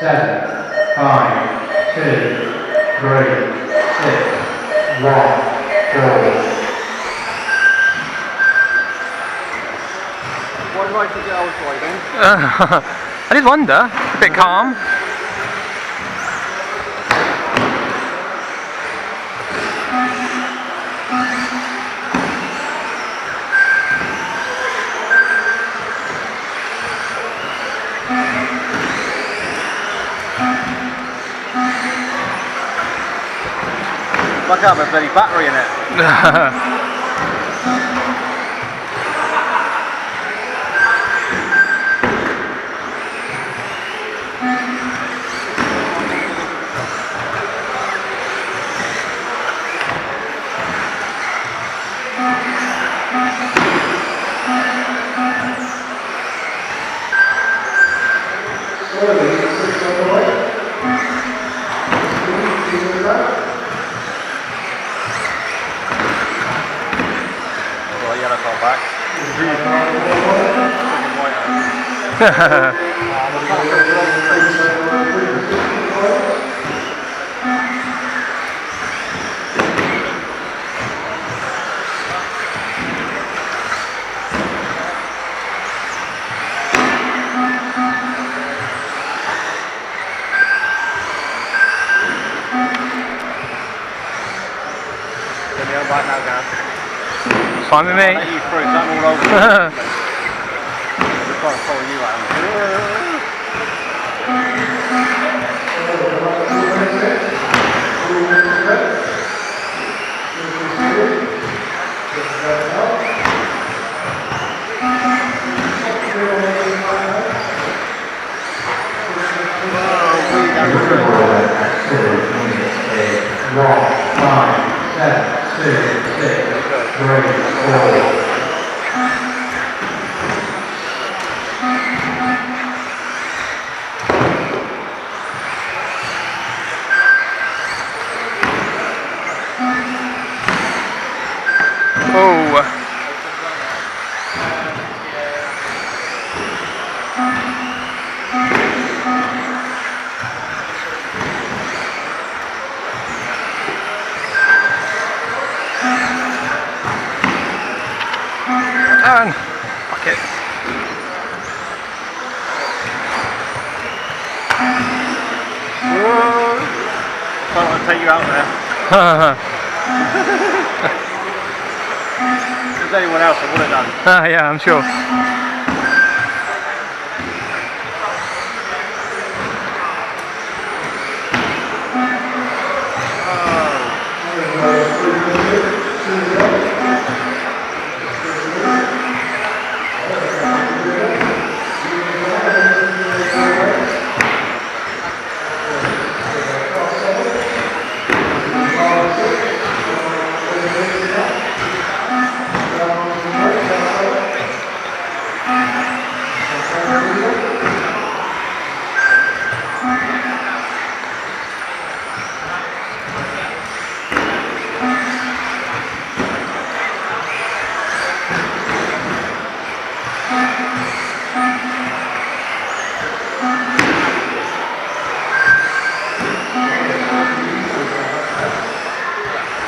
seven, five, two, three, six, one, four. Why did I forget I was driving? I did wonder. A bit calm. I have a bloody battery in it. Slowly, car back. With Let Turn. Fuck it. Don't want to take you out there. If there's anyone else, I would have done. Ah, yeah, I'm sure.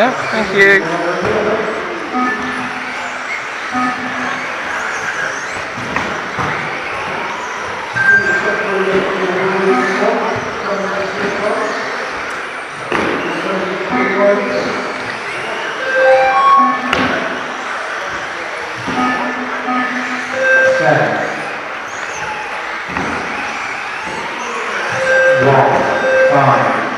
Yeah, thank you. One, five.